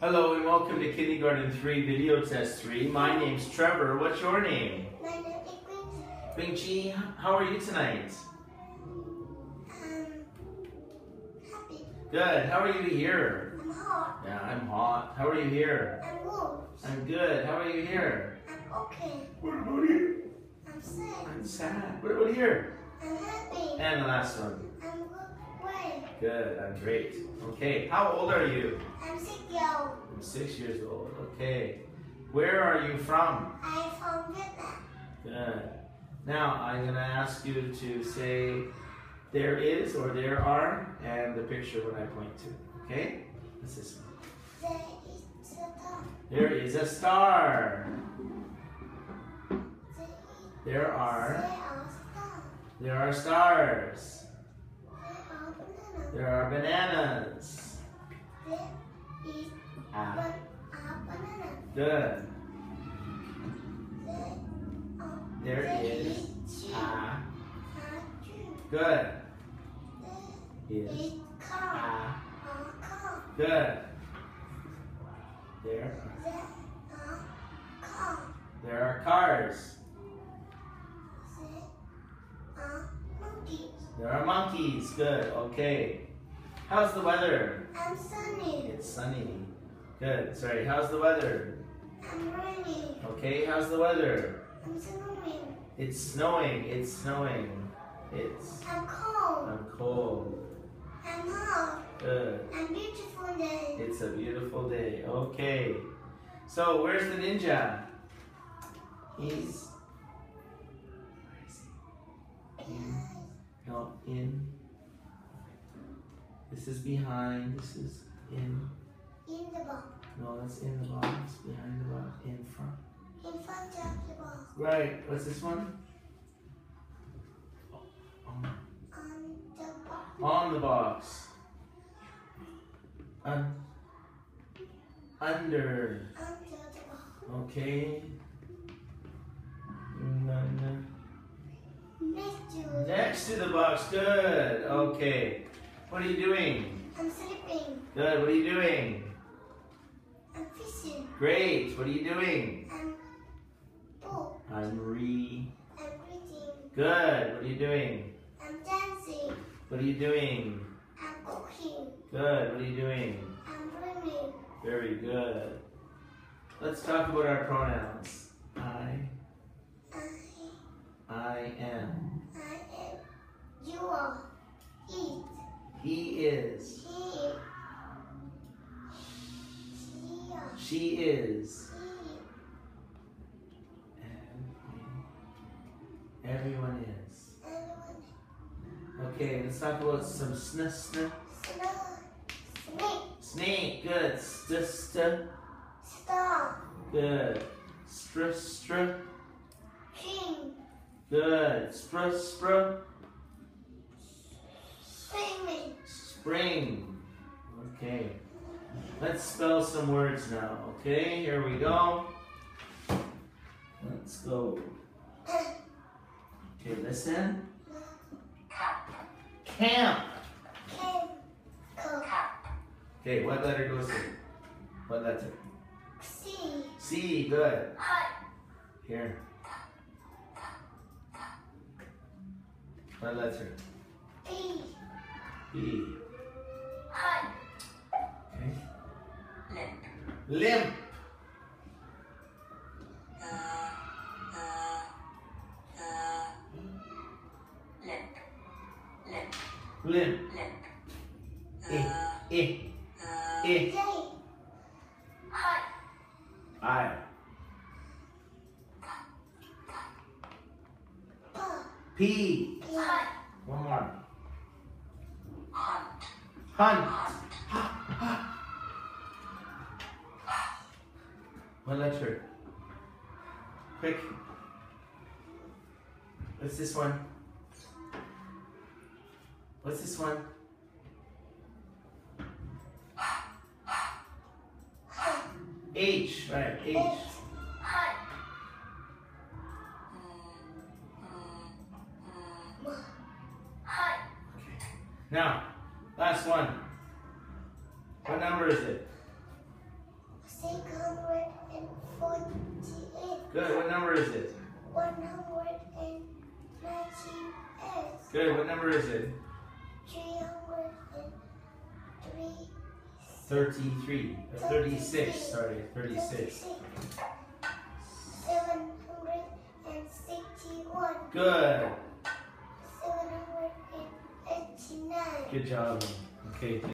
Hello and welcome to Kindergarten 3 Video Test 3. My name's Trevor. What's your name? My name is. Quỳnh Chi, how are you tonight? Um, happy. Good. How are you here? I'm hot. Yeah, I'm hot. How are you here? I'm warm. I'm good. How are you here? I'm okay. What about here? I'm sad. I'm sad. What about here? I'm happy. And the last one. I'm good. Good. I'm great. Okay. How old are you? I'm six I'm six years old. Okay. Where are you from? I'm from Vietnam. Good. Now I'm going to ask you to say there is or there are and the picture when I point to. Okay? What's this one? There is a star. There is a star. There are there are stars. there are stars. There are bananas. Ah, good. There, is ah, A tree. good. Ah, A car. good. There There are cars. There are monkeys. Good. Okay. How's the weather? I'm sunny. It's sunny. Good. Sorry. How's the weather? I'm rainy. Okay. How's the weather? I'm snowing. It's snowing. It's snowing. It's I'm cold. I'm cold. I'm hot. Good. I'm beautiful day. It's a beautiful day. Okay. So where's the ninja? He's where is he? In. No, in. This is behind. This is in. In the box. No, that's in the box. Behind the box. In front. In front of the box. Right. What's this one? On, On the box. on the box. Un, under. Under the box. Okay. Next to Next to the box. Good. Okay. What are you doing? I'm sleeping. Good. What are you doing? I'm fishing. Great. What are you doing? I'm poop. I'm re. I'm reading. Good. What are you doing? I'm dancing. What are you doing? I'm cooking. Good. What are you doing? I'm dreaming. Very good. Let's talk about our pronouns. I, I. I am. You are. Eat. He is. She. She is. Everyone is. Okay, let's talk about some sn sn. Snake. snake. Good. St st good. Str str King. good. Spr spr spring. Okay. Let's spell some words now. Okay, here we go. Let's go. Okay, listen. Camp. Okay, what letter goes here? What letter? C. C. Good. Here. What letter? B. B. Limp. Limp. Limp. Limp. Limp. Limp. Eh. Eh. Eh. J. Hut. I. P. P. Hut. One more. Hunt. Hunt. What letter? Quick. What's this one? What's this one? H. Right. H. Hut. Now, last one. What number is it? Good. What number is it? one hundred and ninety-eight, Good. What number is it? three hundred and three, 33. Uh, 36. Sorry, 36. thirty-six, seven hundred and sixty-one, Good. seven hundred and eighty-nine. Good job. Okay.